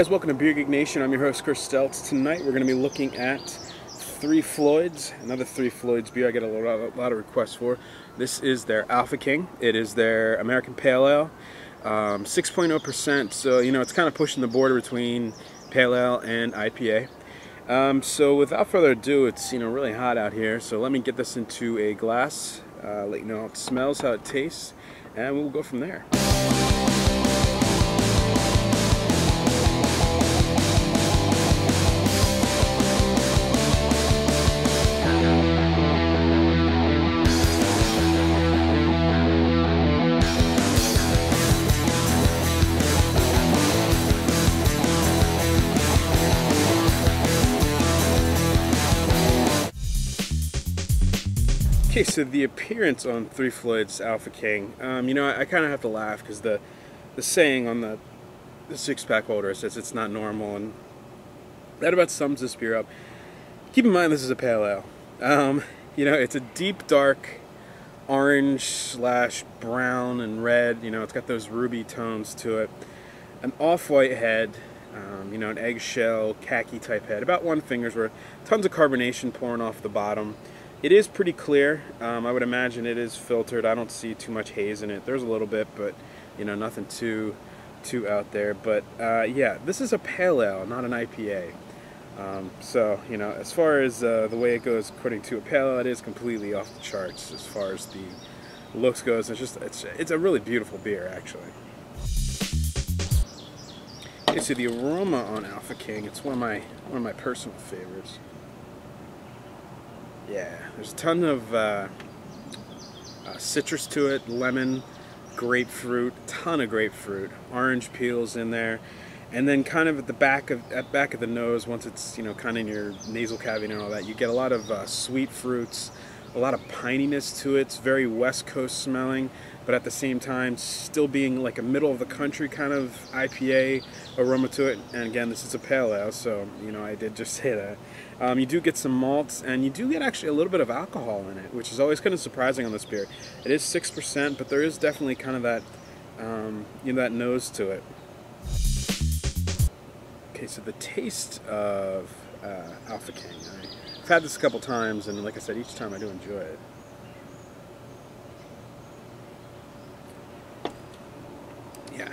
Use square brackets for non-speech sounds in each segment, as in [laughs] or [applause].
Guys, welcome to Beer Geek Nation. I'm your host Chris Stelz. Tonight we're going to be looking at Three Floyds, another Three Floyds beer I get a lot, a lot of requests for. This is their Alpha King. It is their American Pale Ale, 6.0%. Um, so you know it's kind of pushing the border between Pale Ale and IPA. Um, so without further ado, it's you know really hot out here. So let me get this into a glass, uh, let you know how it smells, how it tastes, and we'll go from there. Okay, so the appearance on Three Floyd's Alpha King, um, you know, I, I kind of have to laugh because the the saying on the the six pack holder says it's not normal, and that about sums this beer up. Keep in mind this is a pale ale. Um, you know, it's a deep dark orange slash brown and red. You know, it's got those ruby tones to it. An off-white head. Um, you know, an eggshell khaki type head, about one finger's worth. Tons of carbonation pouring off the bottom. It is pretty clear. Um, I would imagine it is filtered. I don't see too much haze in it. There's a little bit, but you know, nothing too too out there. But uh, yeah, this is a pale ale, not an IPA. Um, so you know, as far as uh, the way it goes according to a pale ale, it is completely off the charts as far as the looks goes. It's just it's it's a really beautiful beer actually. Okay, so the aroma on Alpha King, it's one of my one of my personal favorites. Yeah, there's a ton of uh, uh, citrus to it, lemon, grapefruit, ton of grapefruit, orange peels in there, and then kind of at the back of at back of the nose, once it's you know kind of in your nasal cavity and all that, you get a lot of uh, sweet fruits, a lot of pininess to it. It's very West Coast smelling, but at the same time still being like a middle of the country kind of IPA aroma to it. And again, this is a pale ale, so you know I did just [laughs] say that. Um, you do get some malts, and you do get actually a little bit of alcohol in it, which is always kind of surprising on this beer. It is six percent, but there is definitely kind of that um, you know that nose to it. Okay, so the taste of uh, Alpha King. I've had this a couple times, and like I said, each time I do enjoy it. Yeah,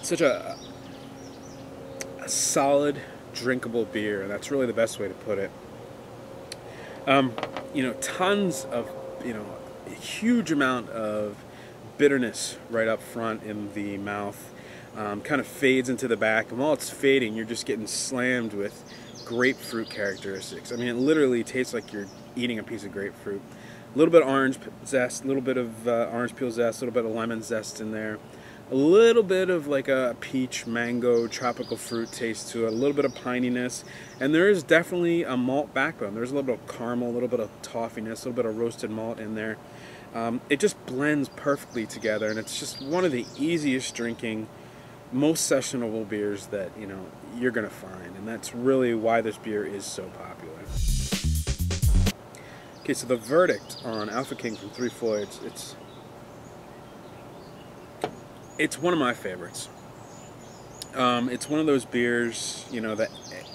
such a, a solid drinkable beer, and that's really the best way to put it. Um, you know, tons of, you know, a huge amount of bitterness right up front in the mouth. Um, kind of fades into the back, and while it's fading, you're just getting slammed with grapefruit characteristics. I mean, it literally tastes like you're eating a piece of grapefruit. A little bit of orange zest, a little bit of uh, orange peel zest, a little bit of lemon zest in there a little bit of like a peach, mango, tropical fruit taste to it, a little bit of pininess, and there is definitely a malt backbone. There's a little bit of caramel, a little bit of toffiness, a little bit of roasted malt in there. Um, it just blends perfectly together, and it's just one of the easiest drinking, most sessionable beers that you know you're gonna find, and that's really why this beer is so popular. Okay, so the verdict on Alpha King from Three Floyds, it's it's one of my favorites. Um, it's one of those beers, you know, that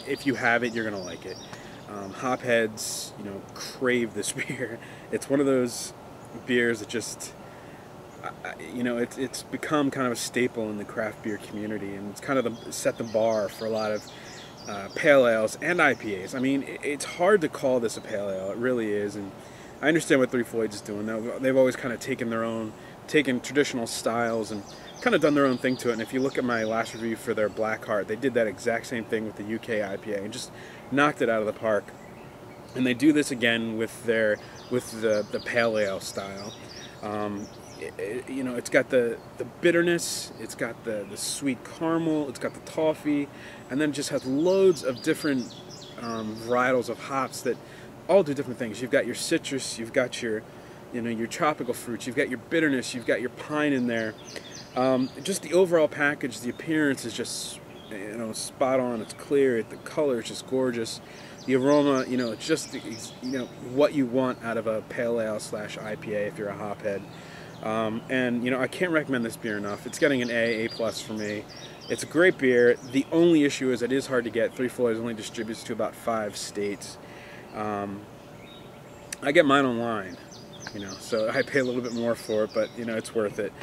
if you have it, you're gonna like it. Um, hopheads, you know, crave this [laughs] beer. It's one of those beers that just, you know, it's it's become kind of a staple in the craft beer community, and it's kind of the, set the bar for a lot of uh, pale ales and IPAs. I mean, it's hard to call this a pale ale. It really is, and I understand what Three Floyds is doing. They've always kind of taken their own, taken traditional styles and kind of done their own thing to it. And if you look at my last review for their Blackheart, they did that exact same thing with the UK IPA and just knocked it out of the park. And they do this again with their with the the pale ale style. Um, it, you know, it's got the the bitterness, it's got the the sweet caramel, it's got the toffee, and then it just has loads of different um, varietals of hops that all do different things. You've got your citrus, you've got your you know your tropical fruits, you've got your bitterness, you've got your pine in there. Um, just the overall package, the appearance is just you know spot on. It's clear. The color is just gorgeous. The aroma, you know, it's just you know what you want out of a pale ale slash IPA if you're a hophead. Um, and you know, I can't recommend this beer enough. It's getting an A, A plus for me. It's a great beer. The only issue is it is hard to get. Three Floyds only distributes to about five states. Um, I get mine online, you know, so I pay a little bit more for it, but you know, it's worth it.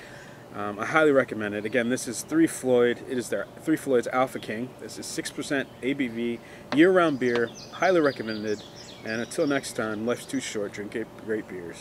Um, I highly recommend it. Again, this is Three Floyd. It is their Three Floyd's Alpha King. This is 6% ABV, year-round beer. Highly recommended. And until next time, life's too short. Drink great beers.